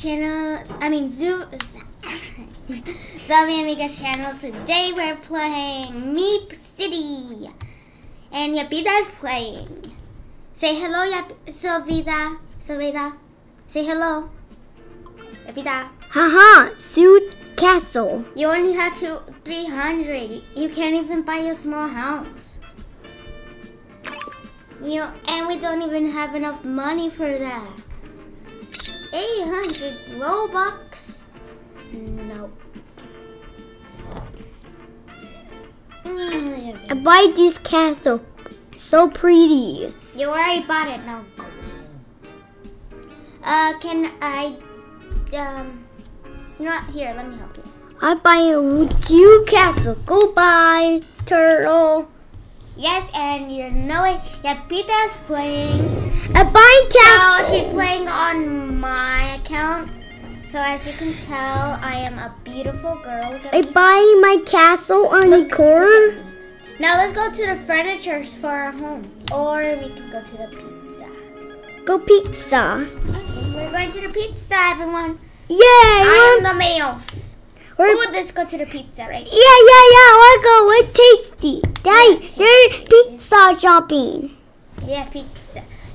Channel. I mean, Zoo. Zoby and Mika's channel. Today we're playing Meep City. And Yapida is playing. Say hello, Yap Sylvida. Sylvida. Say hello. Yapita. Haha, suit castle. You only have two, 300. You can't even buy a small house. You and we don't even have enough money for that. 800 Robux? Nope. Mm, I buy this castle. So pretty. You already bought it now. Uh, can I, um, what? Here, let me help you. I buy a two castle. Goodbye, turtle. Yes, and you know it. Yapita's playing. Buy So castle. she's playing on my account. So as you can tell, I am a beautiful girl. I buy my castle on the Look. Now let's go to the furniture for our home, or we can go to the pizza. Go pizza. Okay, we're going to the pizza, everyone. Yay! I am the mouse. we're- Ooh, let's go to the pizza, right? yeah, yeah, yeah. Let's go. It's tasty. Daddy, Yeah, there's tasty. pizza shopping. Yeah, pizza.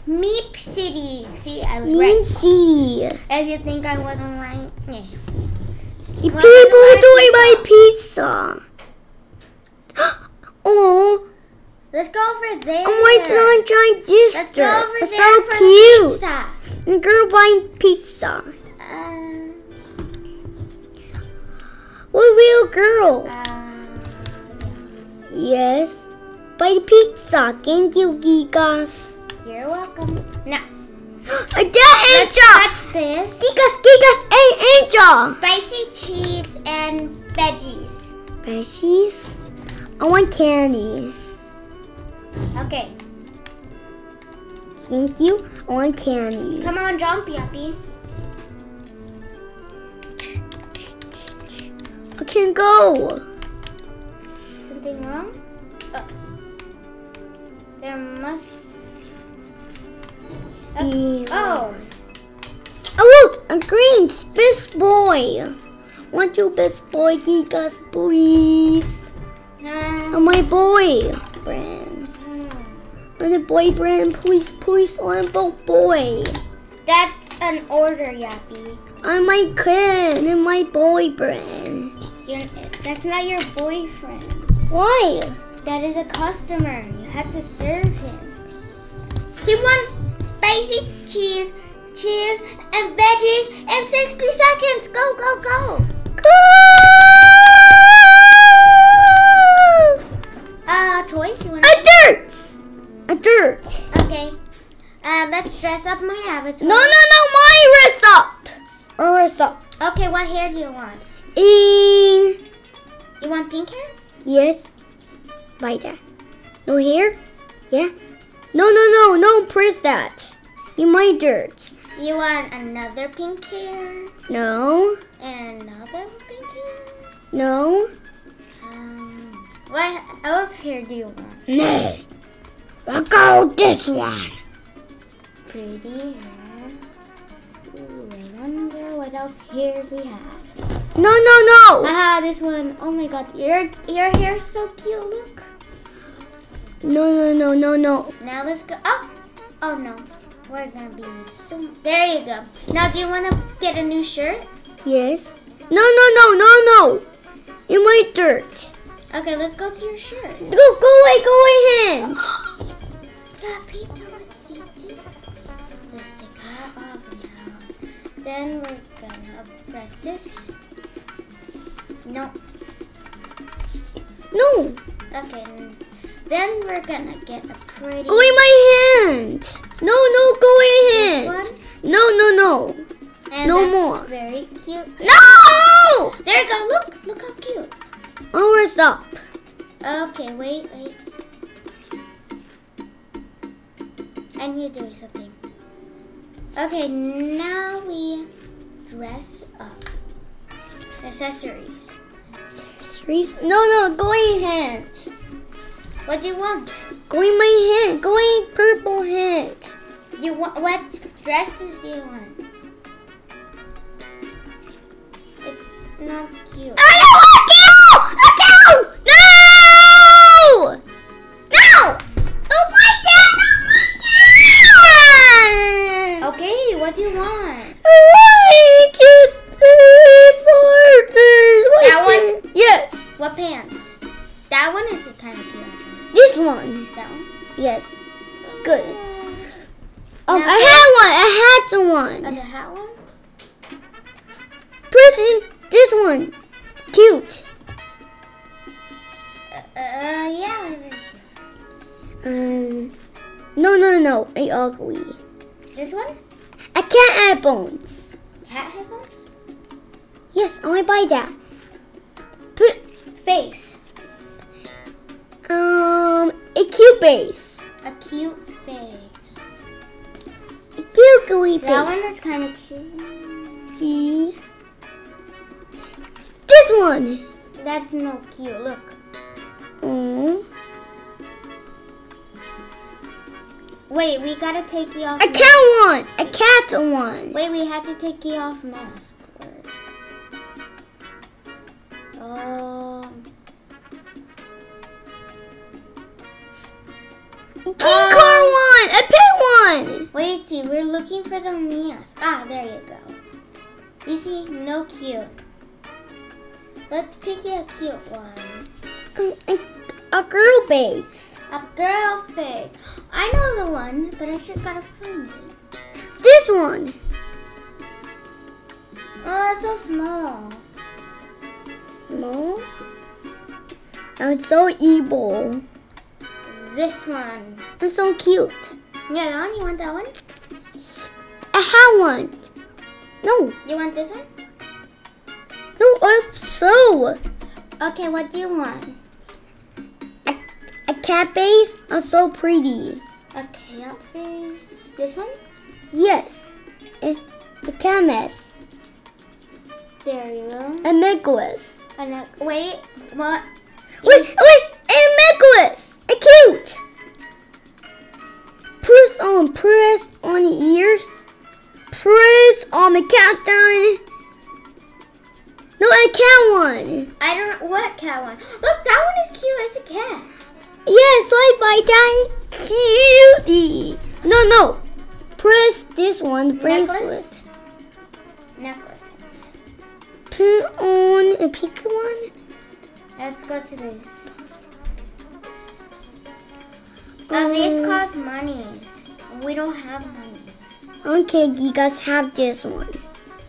Meep City. See, I was Mean right. City. If you think I wasn't right, yeah. The Well, people doing my pizza. oh, Let's go over there. I want to try this. Let's go over It's there so for cute. the pizza. The girl buying pizza. Uh, What real girl? uh, Yes. Buy pizza. Thank you, Gigas. You're welcome. Now, A dead let's angel. touch this. Gigas, Gigas, and angel. Spicy cheese and veggies. Veggies. I want candy. Okay, Thank you. I want candy. come on, jump, Yuppie. I can't go. Something wrong? Oh. There must. Oh, Oh look, a green space boy. Want you best boy, Gigas, please. uh, Oh my boy, friend. hmm. Want a boyfriend, please, please, I'm a boy. that's an order, Yappy. I'm my kid and my boyfriend. You're, that's not your boyfriend. Why? That is a customer. You had to serve him. He wants spicy cheese, cheese, and veggies in 60 seconds. Go, go, go. Uh, toys? You want A dirt! A dirt. Okay. Uh, let's dress up my avatar. No, no, no, my wrist up. Or wrist up. Okay, what hair do you want? In. You want pink hair? Yes. Like that. No hair? Yeah. No, no, no, no, press that. You my dirt. You want another pink hair? No, And another pink hair? no. Um, what else hair do you want? No. I'll go this one. Pretty hair. Ooh, I wonder what else hairs we have. No, no, no. Ah, this one. Oh my god, your your hair's so cute. Look. No, no, no, no, no. Now let's go. Oh, oh no, we're gonna be so. There you go. Now, do you want to get a new shirt? Yes. No, no, no, no, no. In my dirt. Okay, let's go to your shirt. Go, go away, go away, hands. Yeah, Pete, what did you do? Let's take that off now. Then we're gonna press this. No. No. Okay. Then we're gonna get a pretty. Go in my hand. No, no, go in this hand. one. No, no, no. And No more. Very cute. No! There you go. Look, look how cute. Oh, where's up? Okay, wait, wait. I need to do something. Okay, now we dress up. Accessories. Accessories? No, no, go in hand. What do you want? Go in my hand. In purple hand. You want what dresses do you want? It's not cute. I don't want you! A cow! No! No! Don't bite that! Don't bite that! Okay, what do you want? I get That one? Yes. What pants? That one is the kind of cute. This one. That one. Yes. Good. Um, Now I had one. I had Uh, one. the hat one. Prison. This one. Cute. Uh, uh yeah. Um. No, no, no. A ugly. This one. I can't add bones. Hat headphones. Yes, I want to buy that. Put Face. A cute face. A cute face. A cute gooey base. That one is kind of cute. E. This one. That's not cute. Look. Oh. Wait, we gotta take you off. A mask. cat one. A cat one. Wait, we have to take you off mask. first. Oh. Um. King car one. A pet one. Wait, see, we're looking for the mask. Ah, there you go. You see, no cute. Let's pick a cute one. Um, a, a girl face. A girl face. I know the one, but I just gotta find it. This one. Oh, it's so small. Small? And it's so evil. This one. It's so cute. Yeah, that one. You want that one? I have one. No. You want this one? No, I'm so. Okay, what do you want? A, a cat base are so pretty. A cat face. This one? Yes. A, a cat mess. There you go. A necklace. A, wait, what? Wait, wait, a necklace. Cute. Press on, press on the ears. Press on the countdown. No, a cat one. I don't know what cat one. Look, that one is cute. It's a cat. Yes, I buy that cutie. No, no. Press this one, bracelet. Necklace? Necklace. Put on a pink one. Let's go to this. Uh, these cost monies. We don't have monies. Okay, you guys have this one.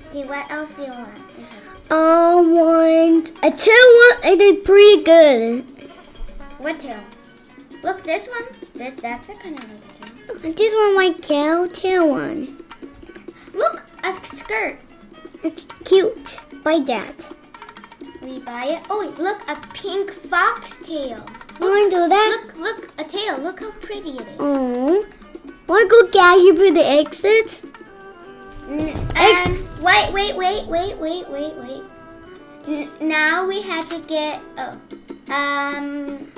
Okay, what else do you want? I want a tail one. It is pretty good. What tail? Look, this one. This that's a kind of like a tail. This one my cow tail one. Look, a skirt. It's cute. Buy that. We buy it. Oh, look, a pink fox I do that. Look, look, a tail. Look how pretty it is. Oh. Want to go get you for the exit? And wait, wait, wait, wait, wait, wait, wait. N- now we have to get oh, um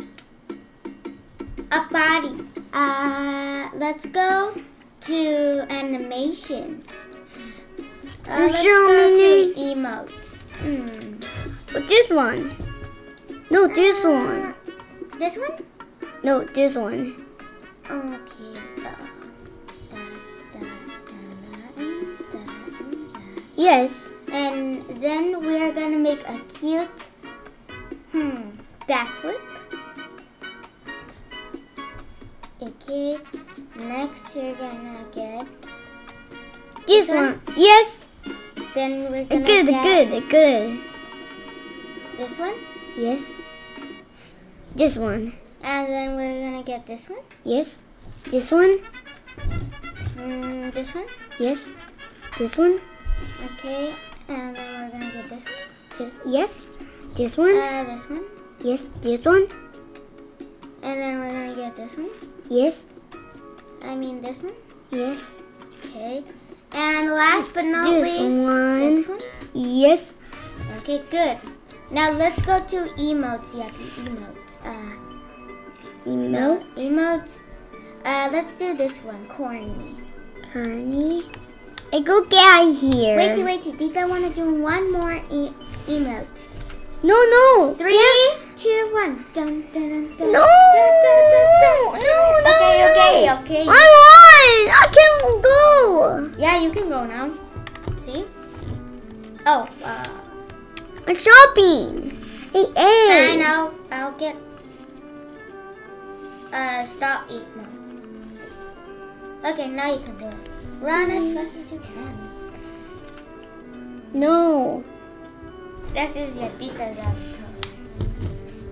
a body. Uh, let's go to animations. Uh, let's Show go me. to emotes. Hmm. But this one. No, this Uh, one. This one? No, this one. Okay. Yes. And then we are gonna make a cute, hmm, backflip. Okay, next you're gonna get, This This one? one. Yes. then we're Uh, gonna Good, get good, good. this one, Yes. This one. and then we're gonna get this one, Yes. This one. mm, this one, Yes. This one. okay, and then we're gonna get this one, This. Yes. This one. uh, this one, Yes. This one. and then we're gonna get this one, Yes. I mean this one, Yes. okay, and last but not This least, one. this one. Yes. Okay, good. Now let's go to emotes. Yeah, emotes. Uh, Emote. emotes. Uh, let's do this one. Corny. Corny. I go get out of here. Wait, wait, Tita want to do one more e- emote. No, no. Three, two, one. Dun, dun, dun, dun, No. No, no. Okay, okay, okay. I won. I can go. Yeah, you can go now. See? Oh, uh, I'm shopping. Hey, hey. I know. I'll get. Uh, stop eat mode. Okay, now you can do it. Run as fast as you can. No. This is your pizza doctor.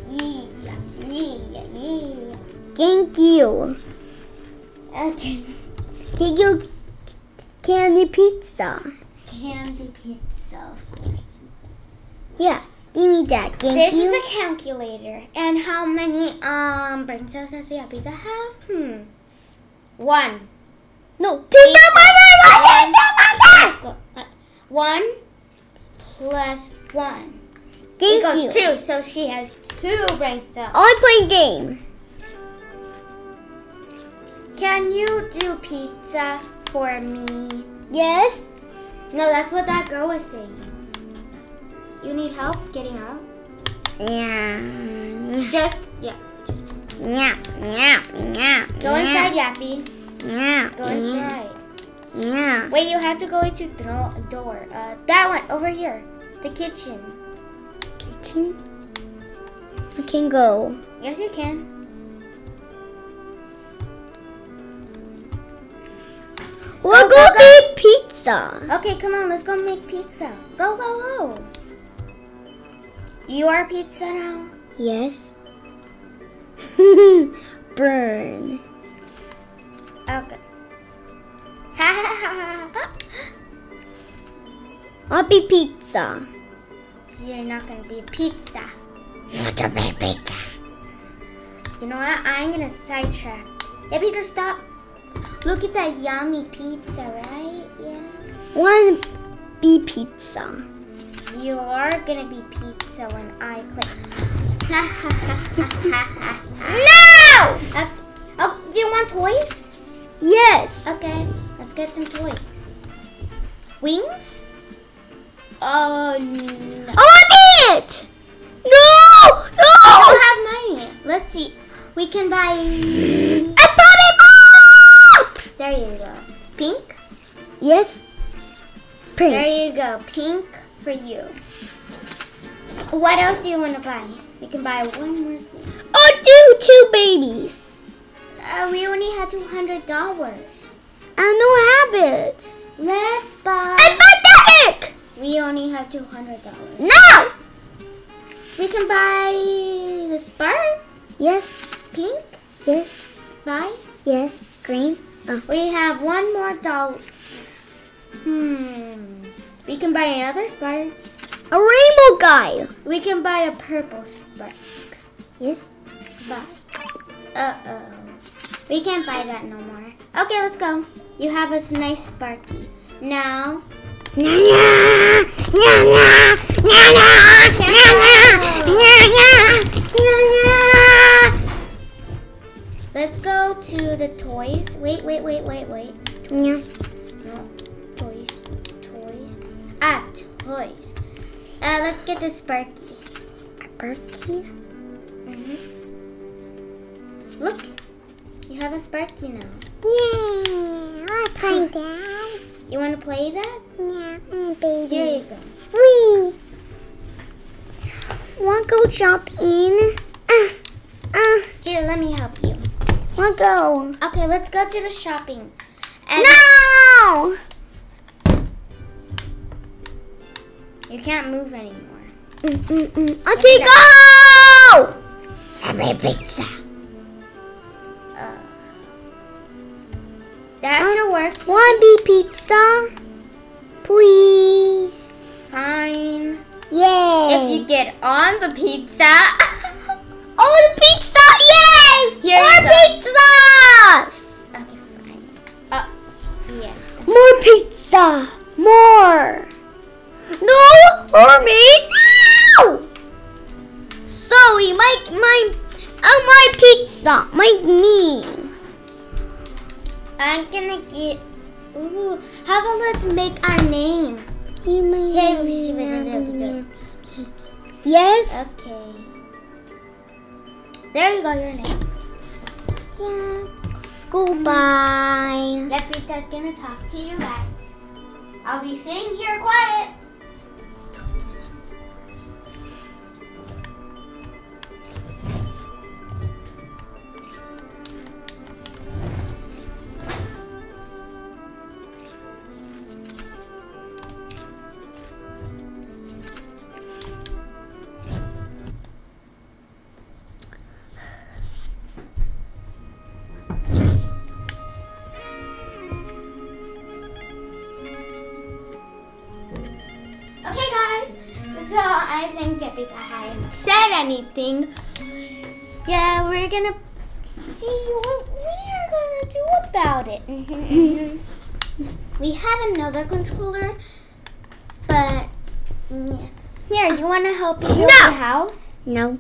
Yeah, yeah, yeah. Thank you. Okay. Thank you. Candy pizza. Candy pizza, of course. Yeah. Give me that. Thank This you. is a calculator. And how many um brain cells does the pizza have? Hmm. One. no. One plus one Thank equals you. two. So she has two brain cells. I play game. Can you do pizza for me? Yes. No, that's what that girl was saying. You need help getting out? Yeah. Just yeah. Just Yeah. Yeah. Yeah. go inside, Yappy. Yeah. Go inside. Yeah. Wait, you have to go into the door. Uh, that one over here, the kitchen. Kitchen. I can go. Yes, you can. We'll go, go, go. make pizza. Okay, come on, let's go make pizza. Go, go, go. You are pizza now. Yes. Burn. Okay. I'll be pizza. You're not gonna be pizza. Not a bad pizza. You know what? I'm gonna sidetrack. Yeah, Peter, stop. Look at that yummy pizza, right? Yeah. One be pizza. You are gonna be pizza when I click. No! Uh, oh, do you want toys? Yes. Okay, let's get some toys. Wings? Oh no. I want it! No! I No! don't have money. Let's see. We can buy. I a box! There you go. Pink. Yes. Pink. There you go. Pink for you. What else do you want to buy? We can buy one more thing. Oh, do two babies. Uh, we only had two hundred dollars. I don't have it. Let's buy. I bought that! We only have two hundred dollars. No! We can buy the spark. Yes. Pink. Yes. Buy. Yes. Green. Oh. We have one more dollar. Hmm. We can buy another spark. A rainbow guy. We can buy a purple spark. Yes? Uh-oh. We can't buy that no more. Okay, let's go. You have a nice Sparky. Now... Let's go to the toys. Wait, wait, wait, wait, wait. Yeah. No. Toys. Toys. Ah, toys. Uh, let's get the Sparky. A Berkey? hmm Look. You have a Sparky now. Yeah, I play that. You want to play that? Yeah, I'm baby. Here you go. Wee. Want go jump in? Uh, uh, Here, let me help you. want go? Okay, let's go to the shopping. And No! Can't move anymore. Mm, mm, mm. Okay, go! Have a pizza. Uh, that Um, should work. One be pizza? Please. Fine. Yay. If you get on the pizza. Oh, the pizza! Yay! Here More you go. pizzas! okay, fine. Uh, yes. More pizza! I'm. Ooh, how about let's make our name? You may Hey, Yes. Okay. There you go, your name. Yeah. Goodbye. Lepita's gonna talk to you guys. I'll be sitting here quiet. Anything. Yeah, we're gonna see what we're gonna do about it. Mhm, mhm. we have another controller, but yeah. here, you wanna help me build No. the house? No.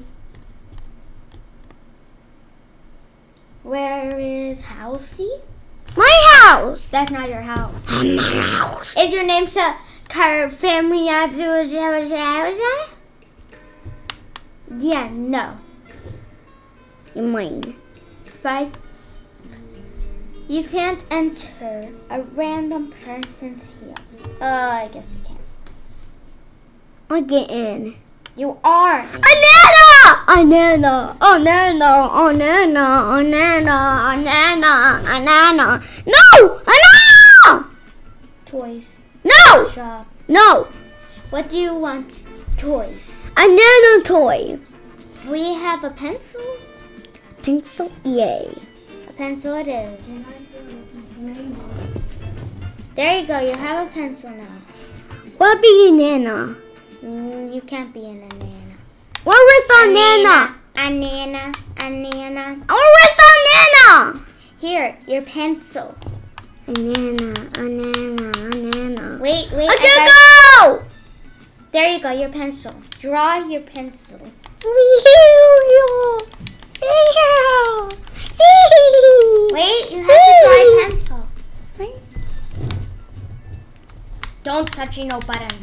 Where is Housey? My house. That's not your house. My house. Is your name so Carfemria Zuzawazawaza? Yeah, no. Mine. Five. You can't enter a random person's house. Uh, I guess you can. I get in. You are. Anana! Anana! Anana! Anana! Anana! Anana! Anana! No! Anana! Toys No! shop. No! What do you want? Toys. Anana toy. We have a pencil. Pencil? Yay. A pencil it is. There you go. You have a pencil now. What be Nana? Mm, you can't be an anana. What was on Nana? Anana. Anana. What was on Nana? Here, your pencil. Anana, anana, anana. Wait, wait. I I can got- go! There you go, your pencil. Draw your pencil. Wait, you have to draw a pencil. Don't touch no buttons.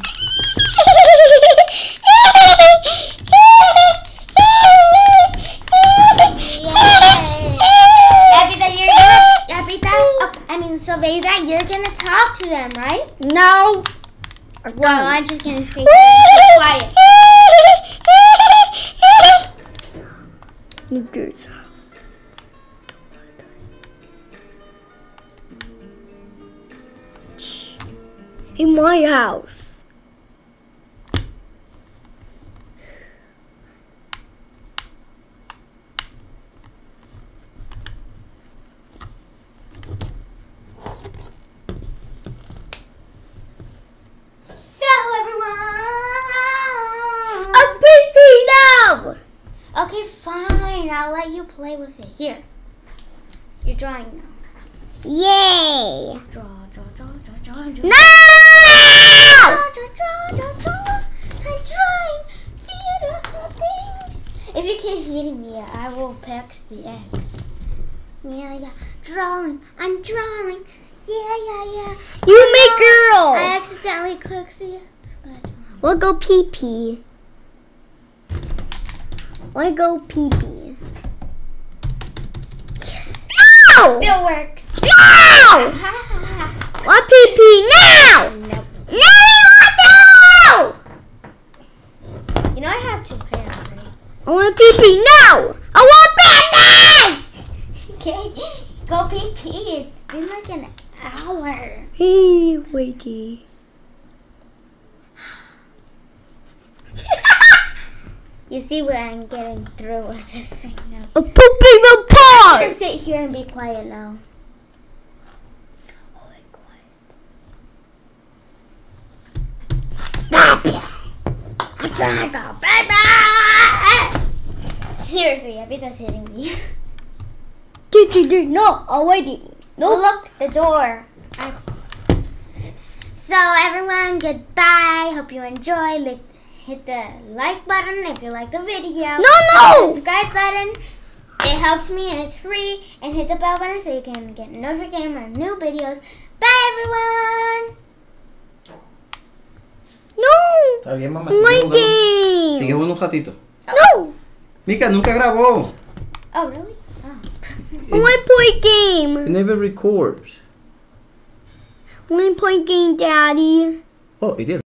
Gonna, oh, I mean, Sylvia, you're gonna talk to them, right? No. Well, I'm just gonna stay here and be quiet. Drawing now. Yay. Draw, draw, draw, draw, draw, draw. No. Draw, draw, draw, draw, draw. I'm drawing beautiful things. If you keep hitting me, I will text the X. Yeah, yeah. Drawing. I'm drawing. Yeah, yeah, yeah. You make I girl. accidentally clicked the X. We'll go pee pee. We'll go pee pee. No. still works. No. Want pee pee now. Nope. No. No. You know I have two hands, right? I want pee pee now. I want bananas. Okay. Go pee pee. It's been like an hour. Hey, wakey. You see what I'm getting through with this right now. A poopy will I'm gonna sit here and be quiet now. I'm go, baby. Seriously, Abita's hitting me. Do, do, do. No, I'm. No, look, the door. I- So everyone, goodbye. Hope you enjoy. Li- Hit the like button if you like the video. No, no. Subscribe button. It helps me and it's free. And hit the bell button so you can get notification of new videos. Bye everyone. No. Está bien, mamá. Sigue want jugando. Sigue game. jugando un ratito. No. Mika, nunca grabó. Oh, really? Oh. I want to play It game. never records. I want to play game, Daddy. Oh, it did.